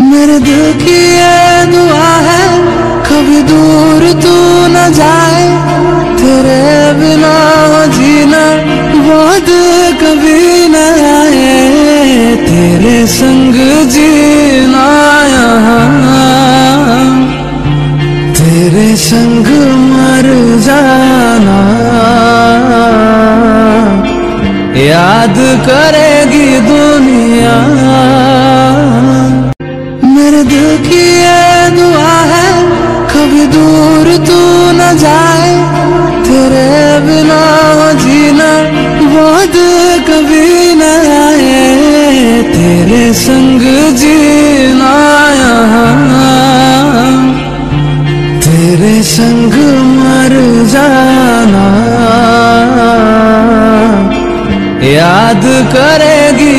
मेरे दिल की ये दुआ है, कभी दूर तू न जाए। तेरे बिना जीना बहुत कभी न आए। तेरे संग जीना यहाँ। तेरे संग मर जाना। याद करेगी दुनिया ये दुआ है, कभी दूर तू न जाए, तेरे बिना जीना बहुत कभी न आए, तेरे संग जीना यहाँ, तेरे संग मर जाना। याद करेगी